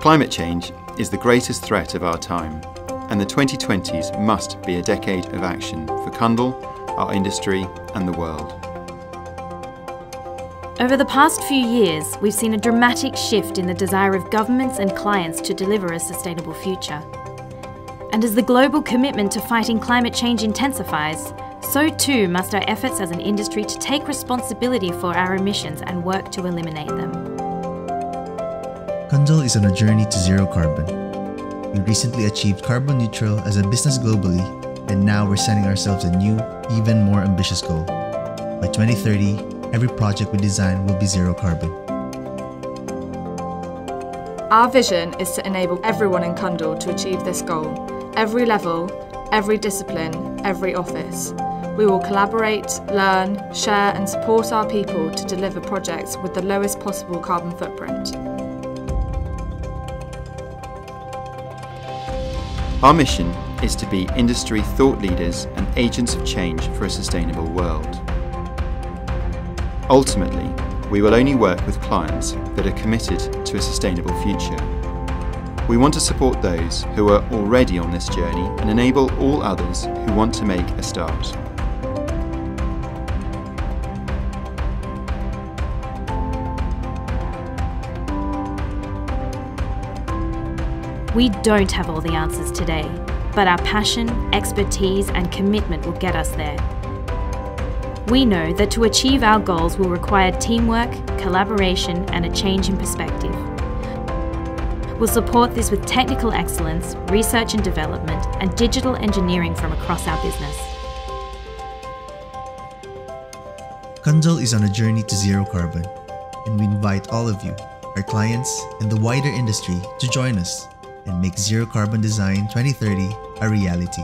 Climate change is the greatest threat of our time, and the 2020s must be a decade of action for Cundall, our industry, and the world. Over the past few years, we've seen a dramatic shift in the desire of governments and clients to deliver a sustainable future. And as the global commitment to fighting climate change intensifies, so too must our efforts as an industry to take responsibility for our emissions and work to eliminate them. Cundall is on a journey to zero carbon. We recently achieved carbon neutral as a business globally, and now we're setting ourselves a new, even more ambitious goal. By 2030, every project we design will be zero carbon. Our vision is to enable everyone in Cundall to achieve this goal. Every level, every discipline, every office. We will collaborate, learn, share and support our people to deliver projects with the lowest possible carbon footprint. Our mission is to be industry thought leaders and agents of change for a sustainable world. Ultimately, we will only work with clients that are committed to a sustainable future. We want to support those who are already on this journey and enable all others who want to make a start. We don't have all the answers today, but our passion, expertise, and commitment will get us there. We know that to achieve our goals will require teamwork, collaboration, and a change in perspective. We'll support this with technical excellence, research and development, and digital engineering from across our business. Cundall is on a journey to zero carbon, and we invite all of you, our clients, and the wider industry to join us and make Zero Carbon Design 2030 a reality.